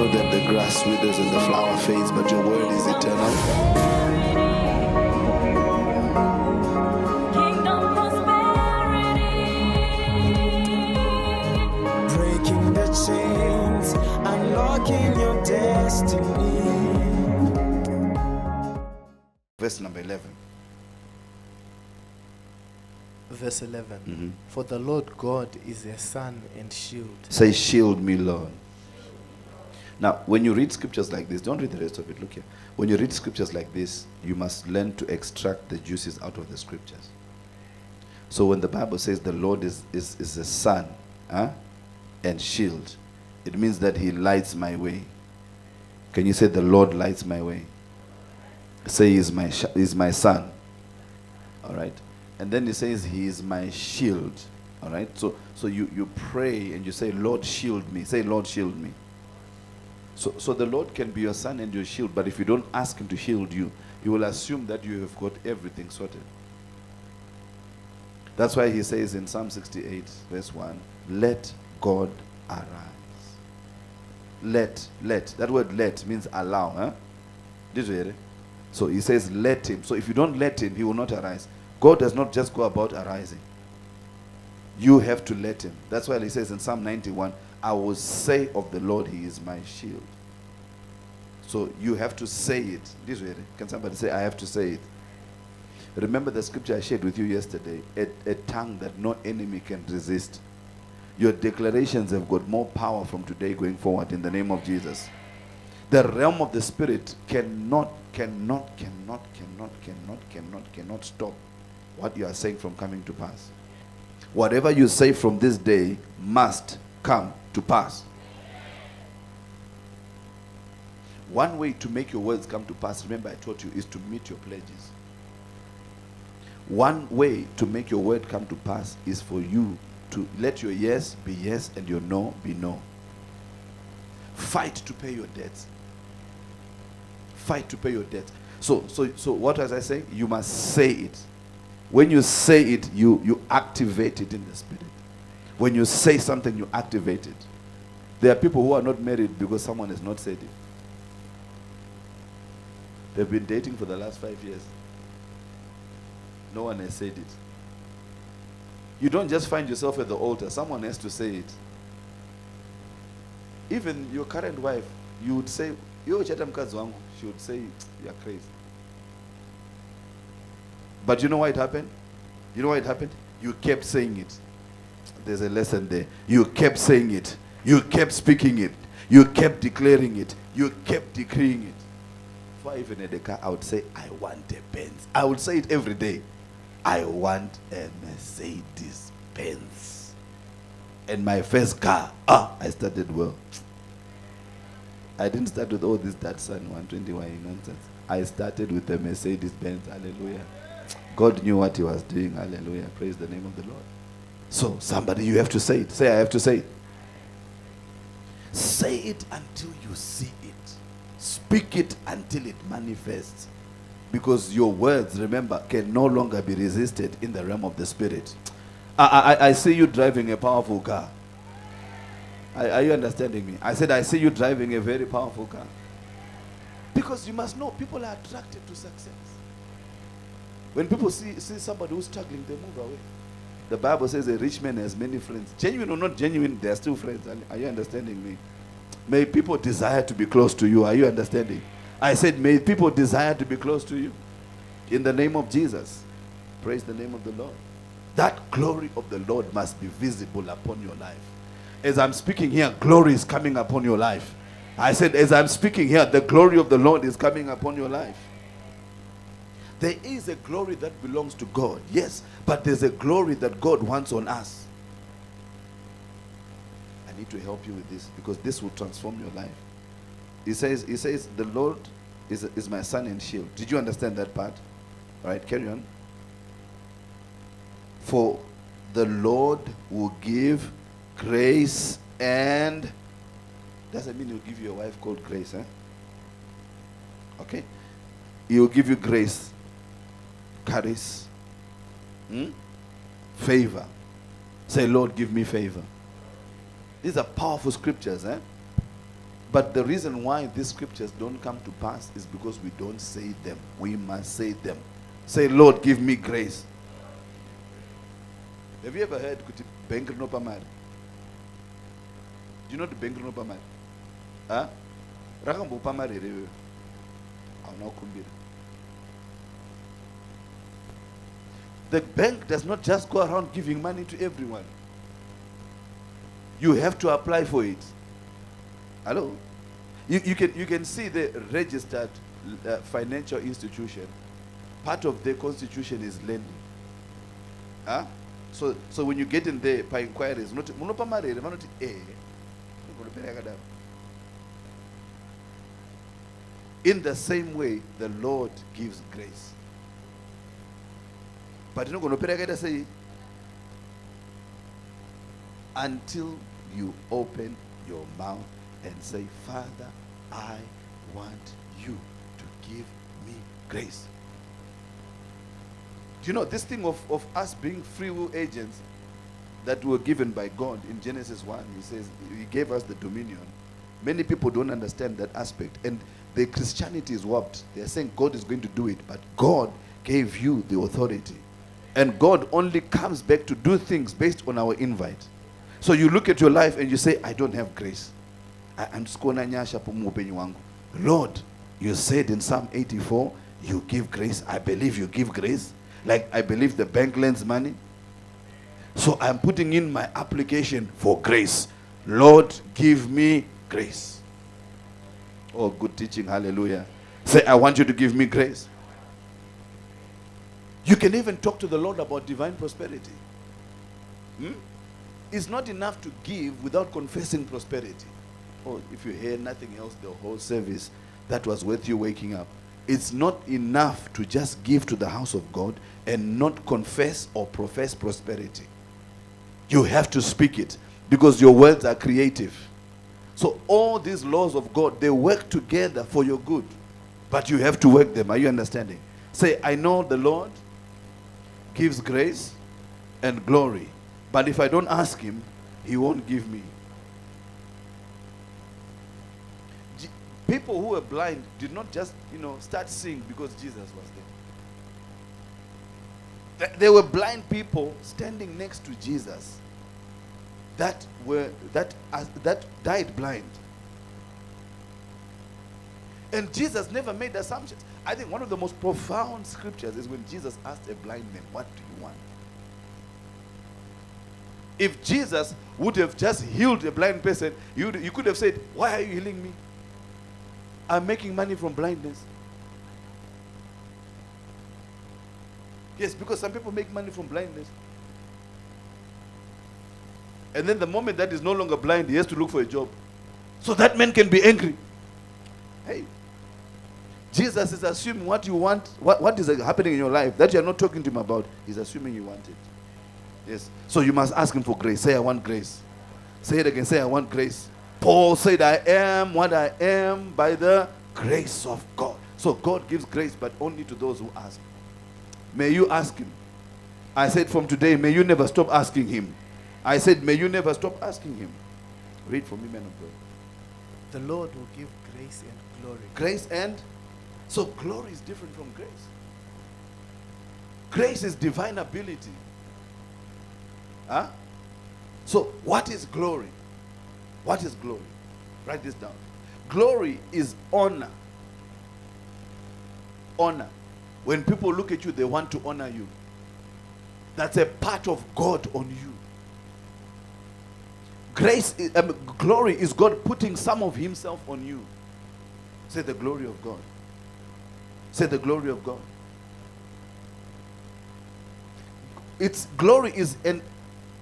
know that the grass withers and the flower fades, but your word is eternal. Kingdom prosperity. Breaking the chains, unlocking your destiny. Verse number 11. Verse 11 Mm-hmm. For the Lord God is a sun and shield. Say, Shield me, Lord. Now, when you read scriptures like this, don't read the rest of it. Look here. When you read scriptures like this, you must learn to extract the juices out of the scriptures. So when the Bible says the Lord is, is, is a sun huh, and shield, it means that He lights my way. Can you say, The Lord lights my way? Say, He's my, he's my son. All right. And then He says, He is my shield. All right. So, so you, you pray and you say, Lord, shield me. Say, Lord, shield me. So, so the Lord can be your son and your shield, but if you don't ask Him to shield you, you will assume that you have got everything sorted. That's why He says in Psalm 68, verse 1, let God arise. Let, let. That word let means allow. Huh? Did you hear it? So He says, let Him. So if you don't let Him, He will not arise. God does not just go about arising. You have to let Him. That's why He says in Psalm 91, I will say of the Lord, He is my shield. So you have to say it. This way, can somebody say, I have to say it? Remember the scripture I shared with you yesterday a, a tongue that no enemy can resist. Your declarations have got more power from today going forward in the name of Jesus. The realm of the spirit cannot, cannot, cannot, cannot, cannot, cannot, cannot stop what you are saying from coming to pass. Whatever you say from this day must come to pass. One way to make your words come to pass, remember I taught you, is to meet your pledges. One way to make your word come to pass is for you to let your yes be yes and your no be no. Fight to pay your debts. Fight to pay your debts. So, so, so what was I saying? You must say it. When you say it, you, you activate it in the spirit. When you say something, you activate it. There are people who are not married because someone has not said it. They've been dating for the last five years. No one has said it. You don't just find yourself at the altar, someone has to say it. Even your current wife, you would say, Yo she would say, You're crazy. But you know why it happened? You know why it happened? You kept saying it. There's a lesson there. You kept saying it. You kept speaking it. You kept declaring it. You kept decreeing it. I even had a car, I would say, I want a Benz. I would say it every day. I want a Mercedes Benz. And my first car, ah, I started well. I didn't start with all this Datsun 120Y nonsense. I started with the Mercedes Benz. Hallelujah. God knew what he was doing. Hallelujah. Praise the name of the Lord. So, somebody, you have to say it. Say, I have to say it. Say it until you see it. Speak it until it manifests. Because your words, remember, can no longer be resisted in the realm of the spirit. I, I, I see you driving a powerful car. Are, are you understanding me? I said, I see you driving a very powerful car. Because you must know, people are attracted to success. When people see, see somebody who's struggling, they move away. The Bible says a rich man has many friends. Genuine or not genuine, they are still friends. Are- Are you understanding me? May people desire to be close to you. Are you understanding? I said, may people desire to be close to you. In the name of Jesus. Praise the name of the Lord. That glory of the Lord must be visible upon your life. As I'm speaking here, glory is coming upon your life. I said, as I'm speaking here, the glory of the Lord is coming upon your life. There is a glory that belongs to God, yes, but there's a glory that God wants on us. I need to help you with this because this will transform your life. He says, He says, the Lord is, is my son and shield. Did you understand that part? All right, carry on. For the Lord will give grace and doesn't mean he'll give you a wife called grace, eh? Okay? He will give you grace, charis, hmm? favor. Say, Lord, give me favor. These are powerful scriptures, eh? But the reason why these scriptures don't come to pass is because we don't say them. We must say them. Say, Lord, give me grace. Have you ever heard kuti pamari? Do you know the bank no pamari? Huh? Rakambopa mari here iwewe. Hauna kukumbira. The bank does not just go around giving money to everyone. You have to apply for it. Hello? You, you, can, you can see the registered uh, financial institution. Part of their constitution is lending. Huh? So, so when you get in there, by inquiries, not munopa mari vanoti eh. In the same way, the Lord gives grace. Yakaita sei? Until you open your mouth and say, Father, I want you to give me grace. Do you know this thing of, of us being free will agents that were given by God in Genesis 1? He says, He gave us the dominion. Many people don't understand that aspect. And the Christianity is warped. They're saying God is going to do it, but God gave you the authority. And God only comes back to do things based on our invite. So you look at your life and you say, I don't have grace. Lord, you said in Psalm 84, you give grace. I believe you give grace. Like I believe the bank lends money. So I'm putting in my application for grace. Lord, give me grace. Oh, good teaching. Hallelujah. Say, I want you to give me grace. You can even talk to the Lord about divine prosperity. Hmm? It's not enough to give without confessing prosperity. Oh, if you hear nothing else the whole service, that was worth you waking up. It's not enough to just give to the house of God and not confess or profess prosperity. You have to speak it because your words are creative. So all these laws of God, they work together for your good. But you have to work them. Are you understanding? Say, I know the Lord gives grace and glory. But if I don't ask him, he won't give me. People who were blind did not just, you know, start seeing because Jesus was there. Th- There were blind people standing next to Jesus that were that as, that died blind. And Jesus never made assumptions. I think one of the most profound scriptures is when Jesus asked a blind man, What do you want? If Jesus would have just healed a blind person, you, you could have said, Why are you healing me? I'm making money from blindness. Yes, because some people make money from blindness. And then the moment that is no longer blind, he has to look for a job. So that man can be angry. Hey, Jesus is assuming what you want, what, what is happening in your life that you are not talking to him about. He's assuming you want it. Yes. So you must ask him for grace. Say, I want grace. Say it again. Say, I want grace. Paul said, I am what I am by the grace of God. So God gives grace, but only to those who ask. May you ask him. I said, from today, may you never stop asking him. I said, may you never stop asking him. Read for me, man of God. The Lord will give grace and glory. Grace and so glory is different from grace. Grace is divine ability. Huh? So what is glory? What is glory? Write this down. Glory is honor. Honor. When people look at you, they want to honor you. That's a part of God on you. Grace, is, um, glory is God putting some of Himself on you. Say the glory of God. Say the glory of God. Its glory is an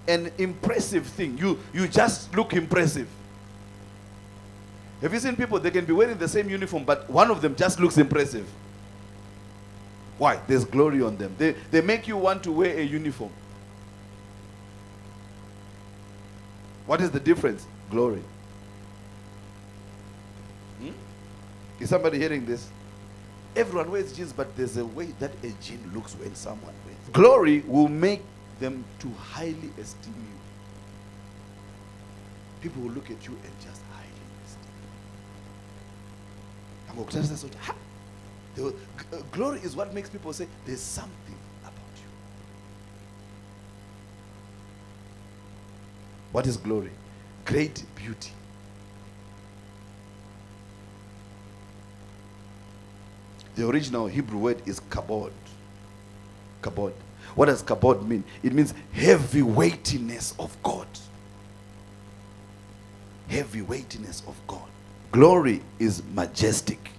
an impressive thing. You you just look impressive. Have you seen people? They can be wearing the same uniform, but one of them just looks impressive. Why? There's glory on them. They they make you want to wear a uniform. What is the difference? Glory. Hmm? Is somebody hearing this? Everyone wears jeans, but there's a way that a jean looks when someone wears it. Glory will make them to highly esteem you. People will look at you and just highly esteem you. ngokuthathisa sokuthi ha the- uh, glory is what makes people say there's something about you what is glory great beauty the original hebrew word is kabod. Kabod. What does kabod mean? It means heavy weightiness of god. Heavy weightiness of god. Glory is majestic.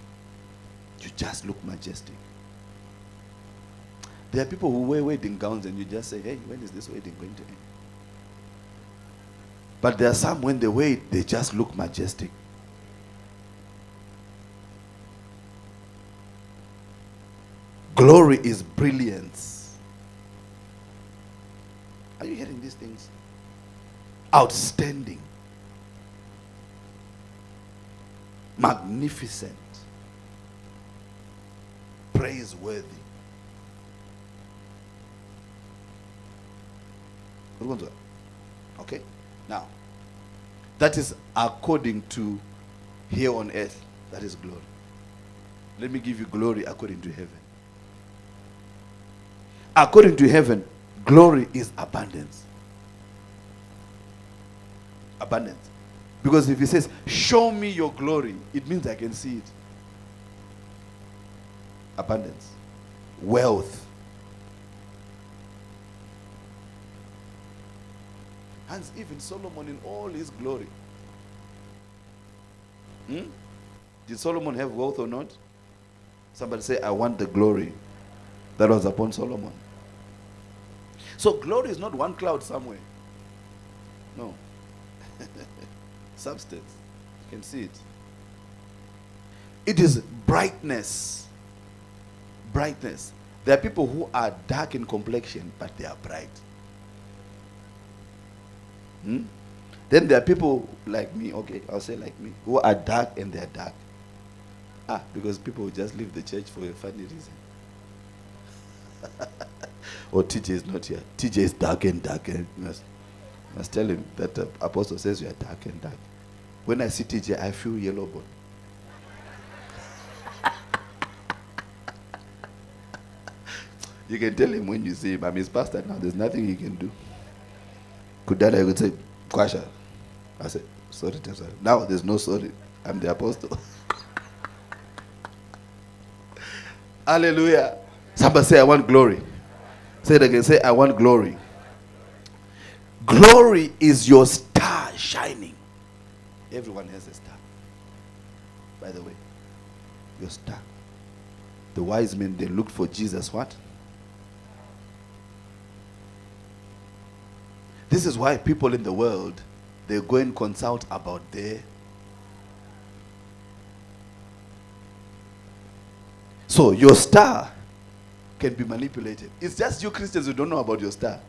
You just look majestic. There are people who wear wedding gowns and you just say hey when is this wedding going to end? But there are some when they wear it they just look majestic glory is brilliance. Are you hearing these things? Outstanding. Magnificent. Praiseworthy. Okay now that is according to here on earth that is glory. Let me give you glory according to heaven according to heaven glory is abundance. Abundance. Because if he says show me your glory it means i can see it. Abundance. Wealth. Hence even solomon in all his glory. Hmm? did solomon have wealth or not? Somebody say i want the glory that was upon solomon so glory is not one cloud somewhere. No. Substance. You can see it. It is brightness. Brightness. There are people who are dark in complexion but they are bright. Hmm? then there are people like me okay i'll say like me who are dark and they are dark. Ah because people just leave the church for a funny reason or tj is not here tj is dark and dark and must, must tell him that uh, apostle says you are dark and dark when i see tj i feel yellow bone you can tell him when you see him i'm his pastor now there's nothing he can do Kudada, you could say, Kwasha. I said, sorry, Tessa. Now there's no sorry. I'm the apostle. Hallelujah. Somebody say, I want glory. Say it again. Say, I want glory. Glory is your star shining. Everyone has a star. By the way, your star. The wise men, they looked for Jesus. What? This is why people in the world they go and consult about their So your star can be manipulated. It's just you Christians who don't know about your star.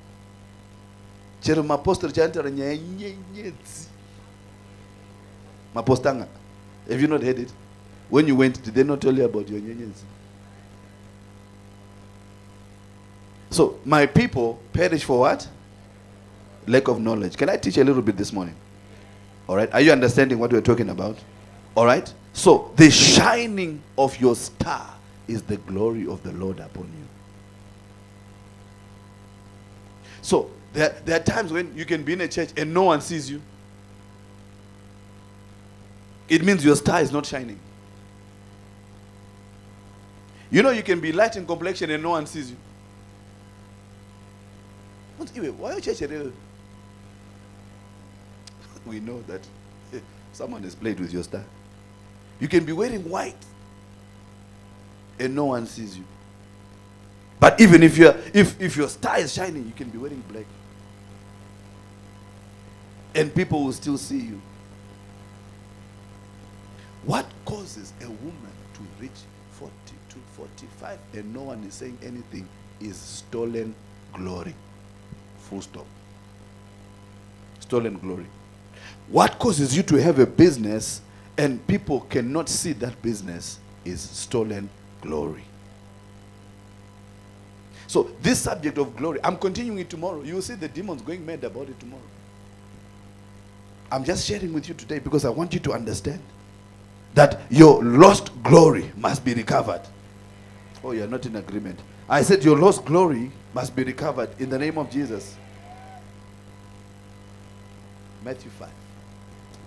Chero mapostor chantara nyenyenyedzi. Mapostanga. Have you not heard it? When you went, did they not tell you about your nyenyedzi? So my people perish for what? lack of knowledge. Can I teach a little bit this morning? All right. Are you understanding what we're talking about? All right. So, the shining of your star is the glory of the Lord upon you. So, there, there are times when you can be in a church and no one sees you. It means your star is not shining. You know, you can be light in complexion and no one sees you. Why are church? We know that someone has played with your star. You can be wearing white and no one sees you. But even if your if if your star is shining, you can be wearing black. And people will still see you. What causes a woman to reach 40 to 45 and no one is saying anything is stolen glory. Full stop. Stolen glory. What causes you to have a business and people cannot see that business is stolen glory. So, this subject of glory, I'm continuing it tomorrow. You will see the demons going mad about it tomorrow. I'm just sharing with you today because I want you to understand that your lost glory must be recovered. Oh, you're not in agreement. I said your lost glory must be recovered in the name of Jesus. Matthew 5.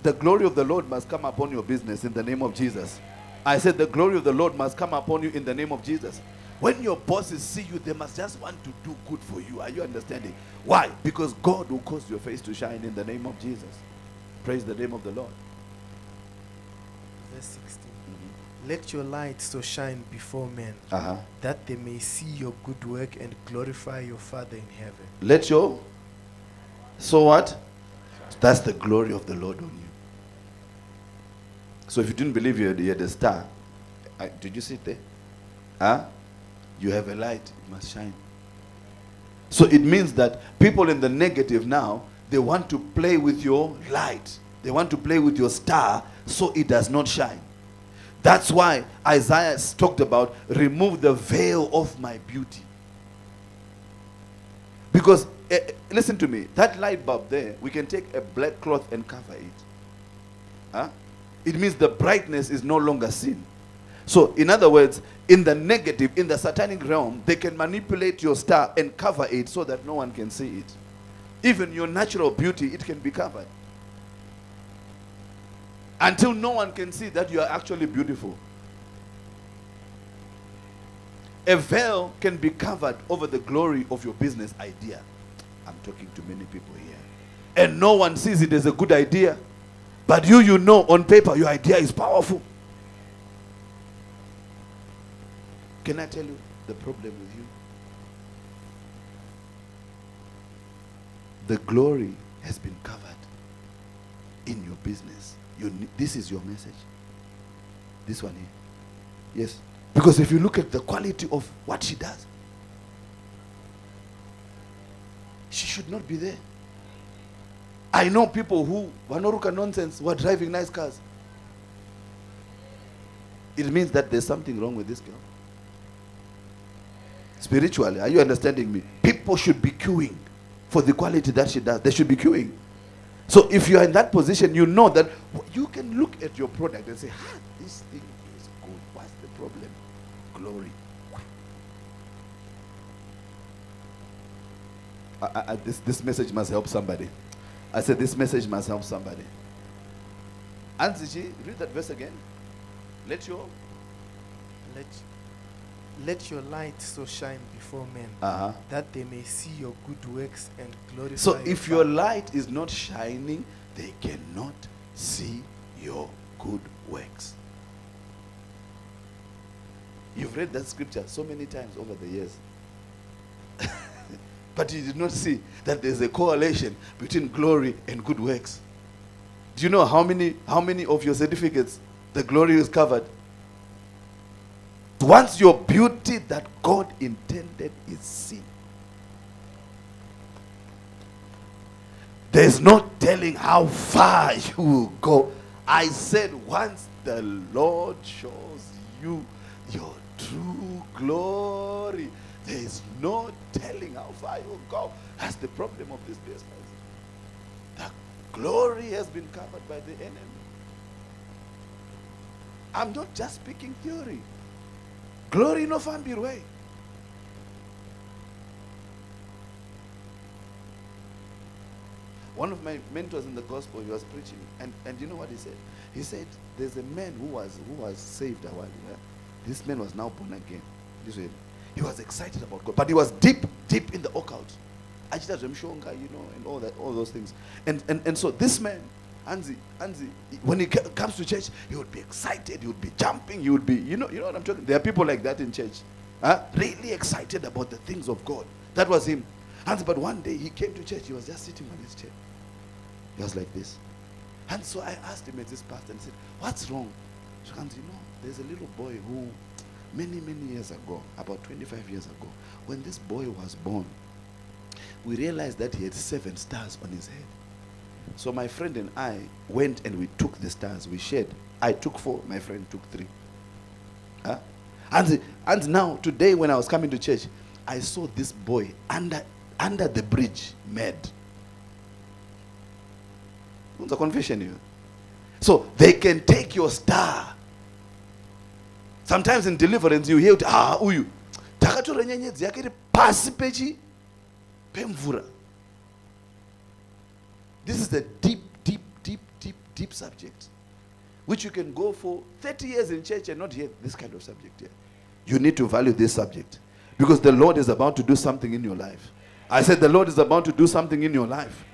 The glory of the Lord must come upon your business in the name of Jesus. I said the glory of the Lord must come upon you in the name of Jesus. When your bosses see you, they must just want to do good for you. Are you understanding? Why? Because God will cause your face to shine in the name of Jesus. Praise the name of the Lord. Verse 16. Let your light so shine before men Uh-huh. that they may see your good work and glorify your Father in heaven. Let your so what? That's the glory of the Lord on you. So if you didn't believe you had, you had a star, I, did you see it there? Huh? You have a light, it must shine. So it means that people in the negative now, they want to play with your light. They want to play with your star so it does not shine. That's why Isaiah talked about remove the veil of my beauty. Because, eh, listen to me, that light bulb there, we can take a black cloth and cover it. Huh? It means the brightness is no longer seen. So, in other words, in the negative, in the satanic realm, they can manipulate your star and cover it so that no one can see it. Even your natural beauty, it can be covered. Until no one can see that you are actually beautiful. A veil can be covered over the glory of your business idea. I'm talking to many people here. And no one sees it as a good idea. But you, you know, on paper, your idea is powerful. Can I tell you the problem with you? The glory has been covered in your business. You, this is your message. This one here. Yes. Because if you look at the quality of what she does, she should not be there. I know people who wanoruka nonsense were driving nice cars. It means that there's something wrong with this girl. Spiritually, are you understanding me? People should be queuing for the quality that she does. They should be queuing. So if you are in that position, you know that you can look at your product and say, this thing is good. What's the problem? Glory. I, I- this, this message must help somebody. I said, this message must help somebody. Anzichi, read that verse again. Let your. Let, let your light so shine before men Uh-huh. that they may see your good works and glorify So if your light is not shining, they cannot see your good works. You've read that scripture so many times over the years. but you did not see that there's a correlation between glory and good works. Do you know how many how many of your certificates the glory is covered? Once your beauty that God intended is seen, There's no telling how far you will go. I said, once the Lord shows you your true glory, there is no telling how far you will go. That's the problem of this business. The glory has been covered by the enemy. I'm not just speaking theory. Glory no way. One of my mentors in the gospel, he was preaching, and, and you know what he said? He said, There's a man who was who was saved a while. This man was now born again. This way. He was excited about God, but he was deep, deep in the occult. Ajita Remshonga, you know, and all that, all those things. And and, and so this man, Anzi, Anzi, when he comes to church, he would be excited, he would be jumping, he would be, you know, you know what I'm talking. There are people like that in church. Huh? Really excited about the things of God. That was him. And but one day he came to church, he was just sitting on his chair. He was like this. And so I asked him at this pastor and said, What's wrong? She comes, you know, there's a little boy who many, many years ago, about 25 years ago, when this boy was born, we realized that he had seven stars on his head. So my friend and I went and we took the stars. We shared. I took four, my friend took three. Huh? And, and now, today, when I was coming to church, I saw this boy under, under the bridge, mad. A confession here. So they can take your star sometimes in deliverance you hear ah uyu. Takatora nyenyedzi yake pasi pechi pemvura. This is a deep deep deep deep deep subject which you can go for 30 years in church and not hear this kind of subject here. You need to value this subject because the lord is about to do something in your life. I said the lord is about to do something in your life.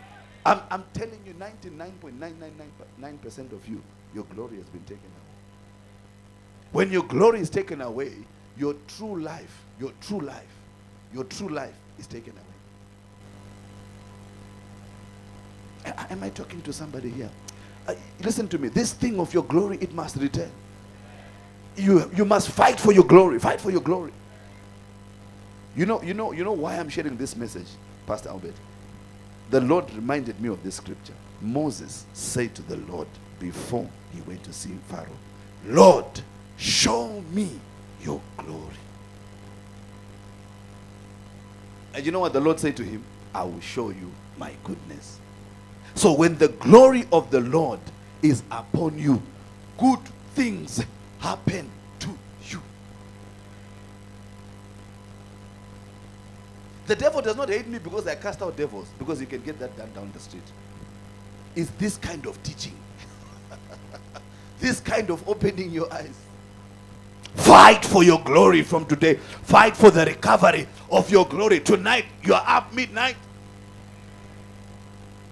I'm, I'm telling you 99.999% of you your glory has been taken away when your glory is taken away, your true life, your true life, your true life is taken away. Am I talking to somebody here? Uh, listen to me. This thing of your glory, it must return. You, you must fight for your glory. Fight for your glory. You know, you know, you know why I'm sharing this message, Pastor Albert. The Lord reminded me of this scripture. Moses said to the Lord before he went to see Pharaoh, Lord, show me your glory. And you know what the Lord said to him? I will show you my goodness. So when the glory of the Lord is upon you, good things happen to you. The devil does not hate me because I cast out devils, because he can get that done down the street. It's this kind of teaching, this kind of opening your eyes. Fight for your glory from today. Fight for the recovery of your glory. Tonight, you are up midnight.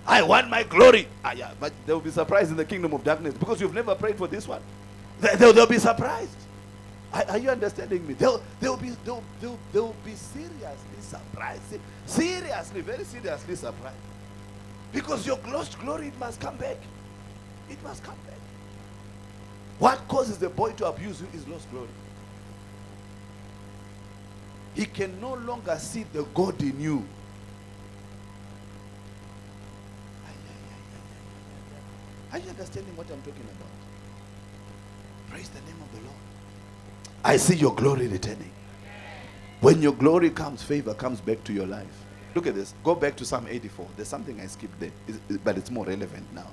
I want my glory. Ah, yeah, but they will be surprised in the kingdom of darkness because you've never prayed for this one. They, they'll, they'll be surprised. Are, are you understanding me? They'll, they'll, be, they'll, they'll, they'll be seriously surprised. Seriously, very seriously surprised. Because your lost glory, it must come back. It must come back. What causes the boy to abuse you is lost glory. He can no longer see the God in you. Are you understanding what I'm talking about? Praise the name of the Lord. I see your glory returning. When your glory comes, favor comes back to your life. Look at this. Go back to Psalm 84. There's something I skipped there, but it's more relevant now.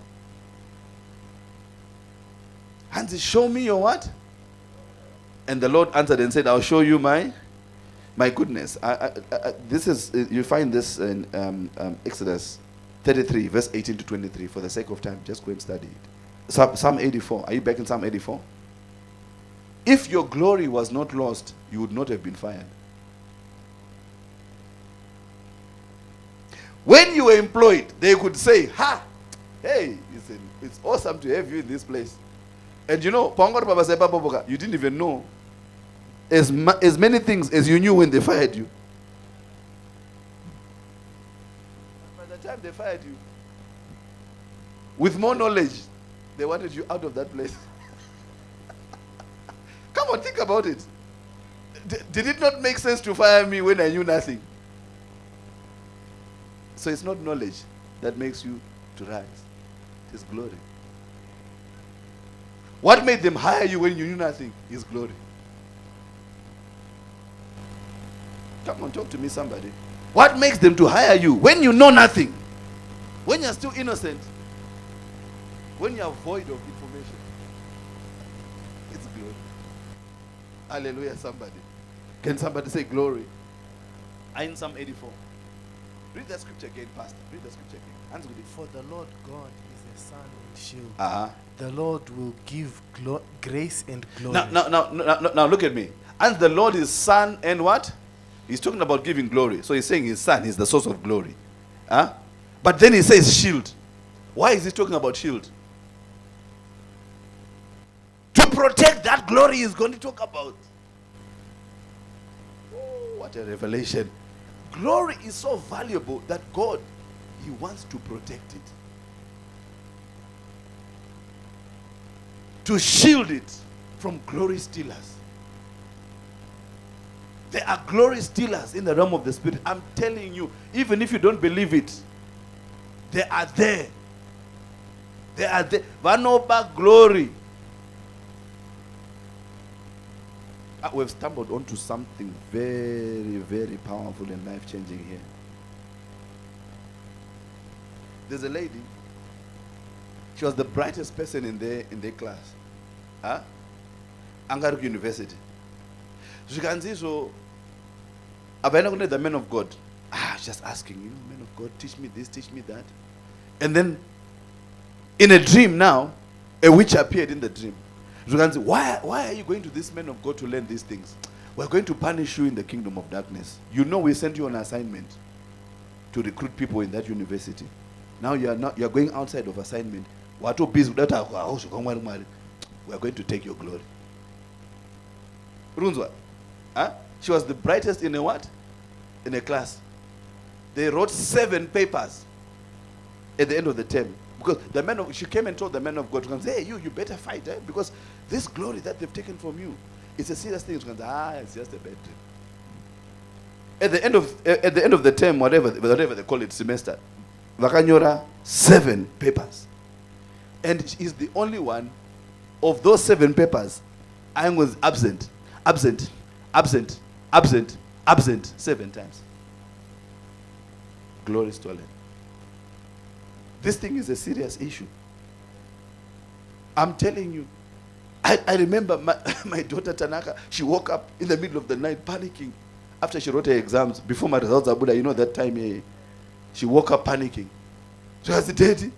Hansi, show me your what? And the Lord answered and said, I'll show you my my goodness. I, I, I, this is uh, you find this in um, um, Exodus 33, verse 18 to 23. For the sake of time, just go and study it. Psalm, Psalm 84. Are you back in Psalm 84? If your glory was not lost, you would not have been fired. When you were employed, they could say, Ha! Hey, listen, it's awesome to have you in this place. And you know, Pongor Baba Sepa Boboka, you didn't even know as, ma- as many things as you knew when they fired you. By the time they fired you, with more knowledge, they wanted you out of that place. Come on, think about it. D- did it not make sense to fire me when I knew nothing? So it's not knowledge that makes you to rise. It is glory. What made them hire you when you knew nothing is glory. Come on, talk to me, somebody. What makes them to hire you when you know nothing? When you're still innocent? When you're void of information? It's glory. Hallelujah, somebody. Can somebody say glory? I in Psalm 84. Read that scripture again, Pastor. Read the scripture again. Hands with it. For the Lord God and shield. Uh-huh. The Lord will give glo- grace and glory. Now, now, now, now, now, now look at me. And the Lord is Son and what? He's talking about giving glory. So he's saying his Son is the source of glory. Huh? But then he says shield. Why is he talking about shield? To protect that glory he's going to talk about. Oh, what a revelation. Glory is so valuable that God, he wants to protect it. To shield it from glory stealers. There are glory stealers in the realm of the spirit. I'm telling you, even if you don't believe it, they are there. They are there. Vanoba glory. Ah, we've stumbled onto something very, very powerful and life changing here. There's a lady. She was the brightest person in their in their class. Huh? anga ari kuyunivhesity zvikanzi izvo havaina kune the man of god. Ah, just asking you know, man of god teach me this teach me that. And then in a dream now a witch appeared in the dream. She can see why, why are you going to this man of god to learn these things? We're going to punish you in the kingdom of darkness. You know we sent you on assignment to recruit people in that university. Now you are not you are going outside of assignment wato busy kuda kuti hauzvika mwari mwari we are going to take your glory. Runzwa huh? she was the brightest in a what? In a class. They wrote seven papers at the end of the term. Because the man of she came and told the man of god come say, hey you you better fight eh? because this glory that they've taken from you it's a serious thing. She ah it's just a bad dream at the end of at the end of the term whatever whatever they call it semester vakanyora seven papers and he's the only one of those seven papers i was absent absent absent absent absent seven times glory stolen this thing is a serious issue i'm telling you I, I remember my, my daughter Tanaka, she woke up in the middle of the night panicking after she wrote her exams, before my results are Buddha, you know that time eh, she woke up panicking. She has was dead.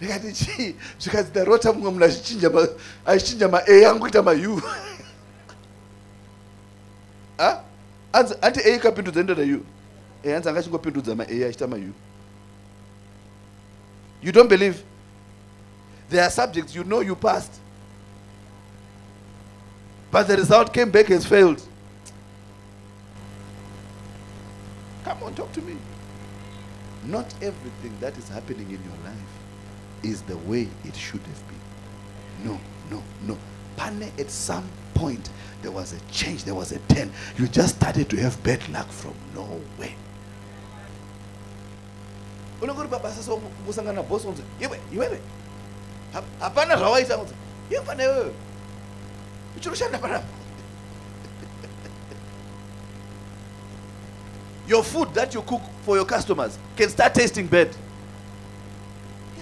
Ndikati chii? Ndarota mumwe munhu achichinja achichinja ma a yangu kuita Ah? Anzi- anti a ikapindudza u. E hanzi anga achingopindudza ma achiita you don't believe? There are subjects you know you passed. But the result came back as failed. Come on talk to me. Not everything that is happening in your life is the way it should have been. No no no. Pane at some point there was a change there was a turn. You just started to have bad luck from nowhere. Panapa your food that you cook for your customers can start tasting bad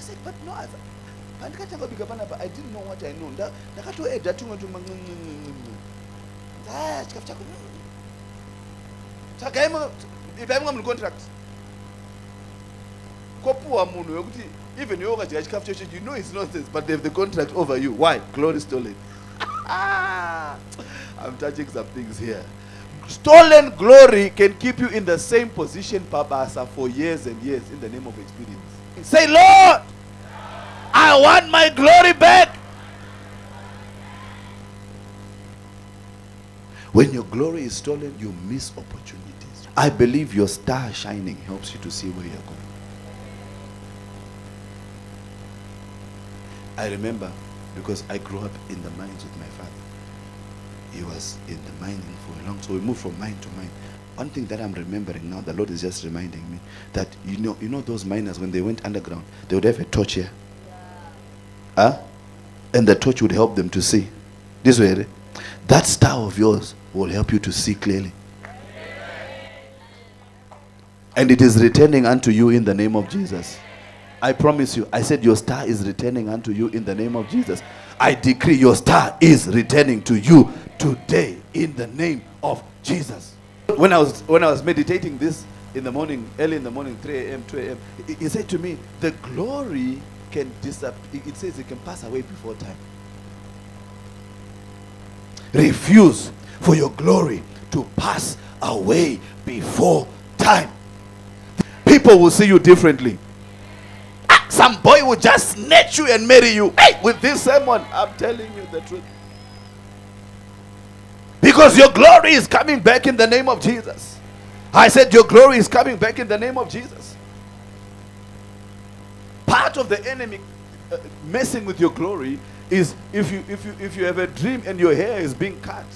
said but no I've- pandikatanga kubika panapa i didn't know what i know. Nda- ndakatoedha tumwe tumwe aya chikafu chako tsvagai mumwe- ipai mumwe munhu contract kopuwa munhu wekuti even iwe ukadya chikafu checho you know it's nonsense but they have the contract over you. Why? Glory stolen. I'm touching some things here. Stolen glory can keep you in the same position pabasa for years and years in the name of experience. Say lord i want my glory back when your glory is stolen you miss opportunities i believe your star shining helps you to see where you're going I remember because I grew up in the mines with my father. He was in the mining for a long so we moved from mine to mine. One thing that I'm remembering now, the Lord is just reminding me that you know, you know those miners when they went underground, they would have a torch here. Huh? And the torch would help them to see. This way, eh? that star of yours will help you to see clearly. And it is returning unto you in the name of Jesus. I promise you, I said your star is returning unto you in the name of Jesus. I decree your star is returning to you today in the name of Jesus. When I was when I was meditating this in the morning, early in the morning, 3 a.m., 2 a.m., he, he said to me, the glory can disappear. It says it can pass away before time. Refuse for your glory to pass away before time. People will see you differently. Ah, Some boy will just snatch you and marry you. Hey, with this sermon, I'm telling you the truth. Because your glory is coming back in the name of Jesus. I said, Your glory is coming back in the name of Jesus. Part of the enemy uh, messing with your glory is if you if you if you have a dream and your hair is being cut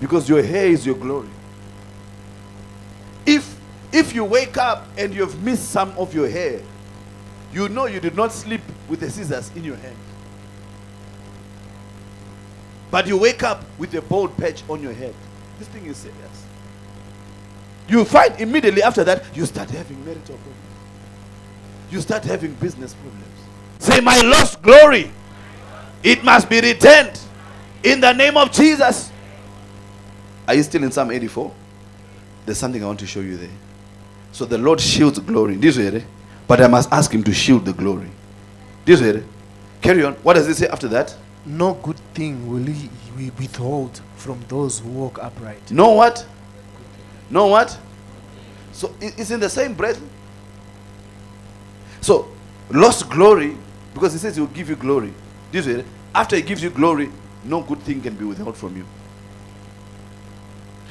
because your hair is your glory. If if you wake up and you have missed some of your hair you know you did not sleep with the scissors in your hand. But you wake up with a bald patch on your head. This thing is serious. You find immediately after that you start having marital problems you start having business problems say my lost glory It must be returned in the name of Jesus. Are you still in Psalm 84? There's something I want to show you there. So the Lord shields glory. This way, but I must ask Him to shield the glory. This way. Carry on. What does it say after that? No good thing will he withhold from those who walk upright. No what? No what? So it's in the same breath. So lost glory, because he says he will give you glory. This way, after he gives you glory, no good thing can be withheld from you.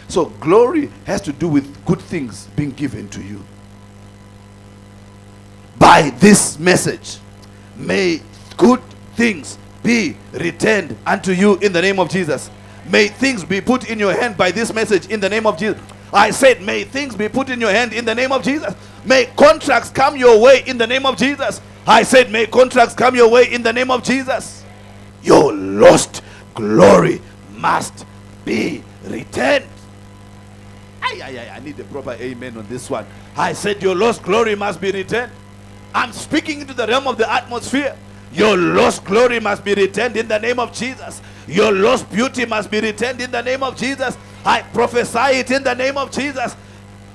So glory has to do with good things being given to you. By this message, may good things be returned unto you in the name of Jesus. May things be put in your hand by this message in the name of Jesus. I said, may things be put in your hand in the name of Jesus. May contracts come your way in the name of Jesus. I said, may contracts come your way in the name of Jesus. Your lost glory must be returned. Ay, ay, ay, I need a proper amen on this one. I said, Your lost glory must be returned. I'm speaking into the realm of the atmosphere. Your lost glory must be returned in the name of Jesus. Your lost beauty must be returned in the name of Jesus. I prophesy it in the name of Jesus.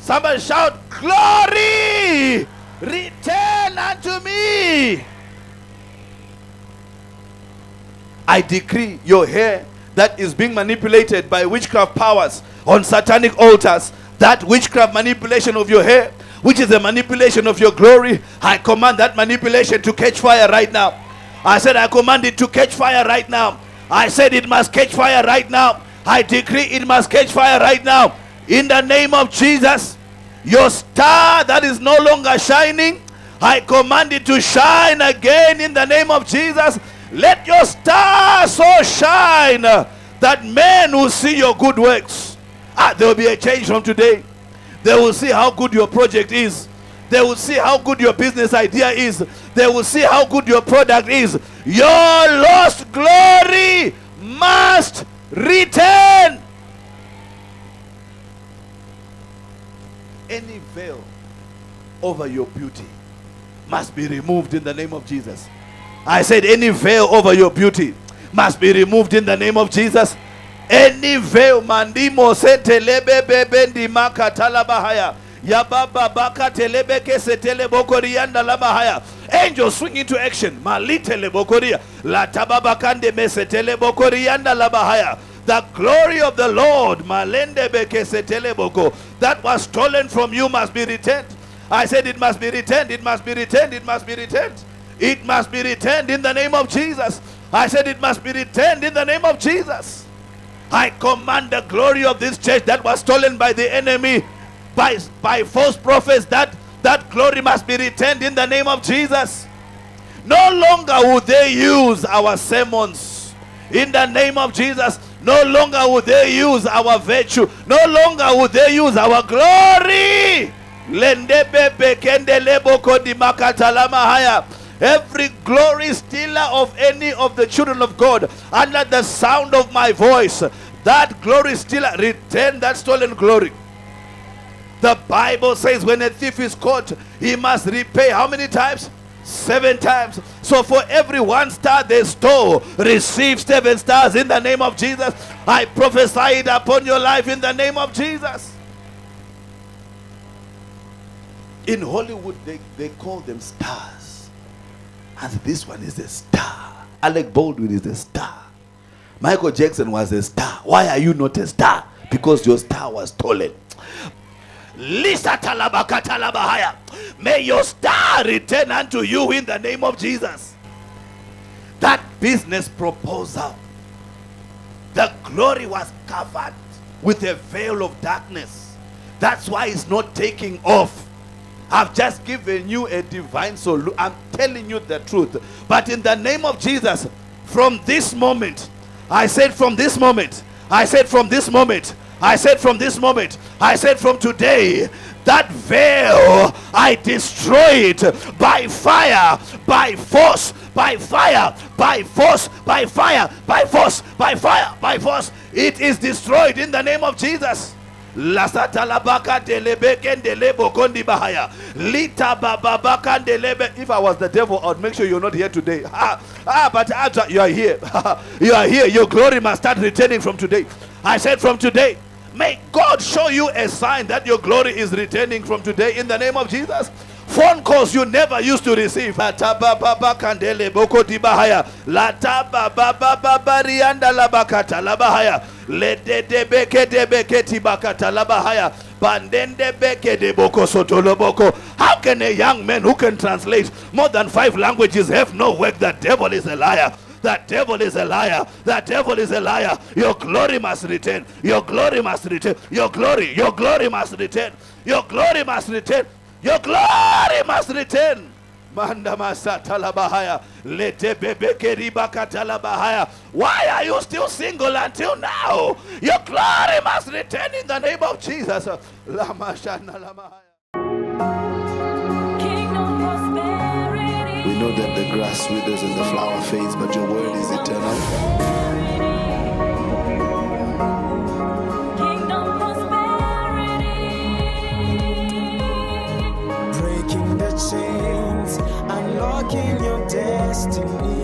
Somebody shout, Glory! Return unto me. I decree your hair that is being manipulated by witchcraft powers on satanic altars, that witchcraft manipulation of your hair, which is a manipulation of your glory, I command that manipulation to catch fire right now. I said, I command it to catch fire right now. I said, it must catch fire right now. I decree it must catch fire right now. In the name of Jesus, your star that is no longer shining, I command it to shine again in the name of Jesus. Let your star so shine that men will see your good works. Ah, there will be a change from today. They will see how good your project is. They will see how good your business idea is. They will see how good your product is. Your lost glory must return. Any veil over your beauty must be removed in the name of Jesus. I said, any veil over your beauty must be removed in the name of Jesus. Any veil, mandimo setelebe bebendi makatalabahaya. Yababa baka telebeke setele bokorianda labahaya. Angels swing into action. Malitele bokoria. Latababa kande mesetele bokorianda. The glory of the Lord, that was stolen from you must be returned. I said it must be returned, it must be returned, it must be returned. It must be returned in the name of Jesus. I said it must be returned in the name of Jesus. I command the glory of this church that was stolen by the enemy, by, by false prophets, that, that glory must be returned in the name of Jesus. No longer would they use our sermons in the name of Jesus. No longer would they use our virtue. No longer would they use our glory. Every glory stealer of any of the children of God under the sound of my voice, that glory stealer, return that stolen glory. The Bible says when a thief is caught, he must repay how many times? Seven times. So for every one star they stole, receive seven stars in the name of Jesus. I prophesy it upon your life in the name of Jesus. In Hollywood, they, they call them stars. And this one is a star. Alec Baldwin is a star. Michael Jackson was a star. Why are you not a star? Because your star was stolen. Lisa talabakatalabahaya. May your star return unto you in the name of Jesus. That business proposal, the glory was covered with a veil of darkness. That's why it's not taking off. I've just given you a divine solution. I'm telling you the truth. But in the name of Jesus, from this moment, I said from this moment, I said from this moment, I said from this moment, I said from today, that veil, I destroy it by fire, by force, by fire, by force, by fire, by force, by fire, by force. It is destroyed in the name of Jesus. If I was the devil, I'd make sure you're not here today. Ah, ah but you are here. you are here. Your glory must start returning from today. I said from today. May God show you a sign that your glory is returning from today in the name of Jesus. Phone calls you never used to receive. How can a young man who can translate more than five languages have no work? The devil is a liar. That devil is a liar. That devil is a liar. Your glory must return. Your glory must return. Your glory, your glory must return. Your glory must return. Your glory must return. Manda masata labahaya. Why are you still single until now? Your glory must return in the name of Jesus. Lama shana lamahaya. Grass withers and the flower fades, but your word is eternal. Kingdom prosperity. breaking the chains, unlocking your destiny.